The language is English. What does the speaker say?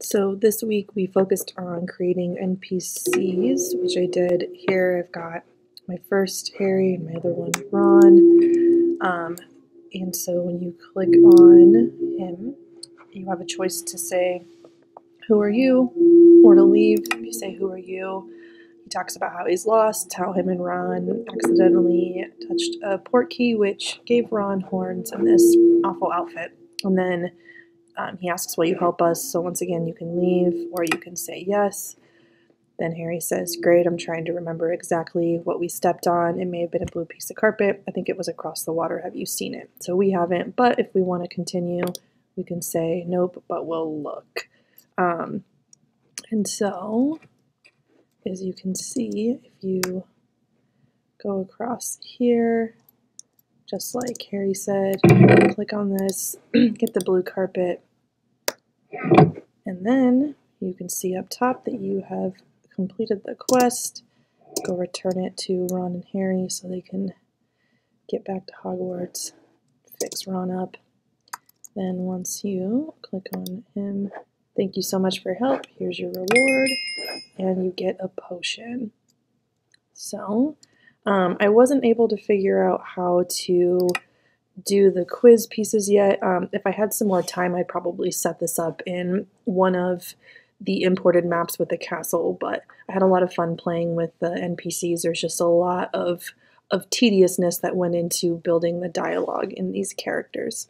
So this week we focused on creating NPCs, which I did here. I've got my first Harry and my other one Ron. Um, and so when you click on him, you have a choice to say, Who are you? or to leave. If you say, Who are you? He talks about how he's lost, how him and Ron accidentally touched a Portkey, which gave Ron horns and this awful outfit. And then um, he asks, Will you help us? So once again, you can leave or you can say yes. Then Harry says, Great, I'm trying to remember exactly what we stepped on. It may have been a blue piece of carpet. I think it was across the water. Have you seen it? So we haven't, but if we want to continue, we can say nope, but we'll look. Um, and so, as you can see, if you go across here, just like Harry said, click on this, get the blue carpet, and then you can see up top that you have completed the quest. Go return it to Ron and Harry so they can get back to Hogwarts, fix Ron up. Then once you click on him, thank you so much for your help. Here's your reward, and you get a potion. So um, I wasn't able to figure out how to do the quiz pieces yet. Um, if I had some more time, I'd probably set this up in one of the imported maps with the castle, but I had a lot of fun playing with the NPCs. There's just a lot of of tediousness that went into building the dialogue in these characters.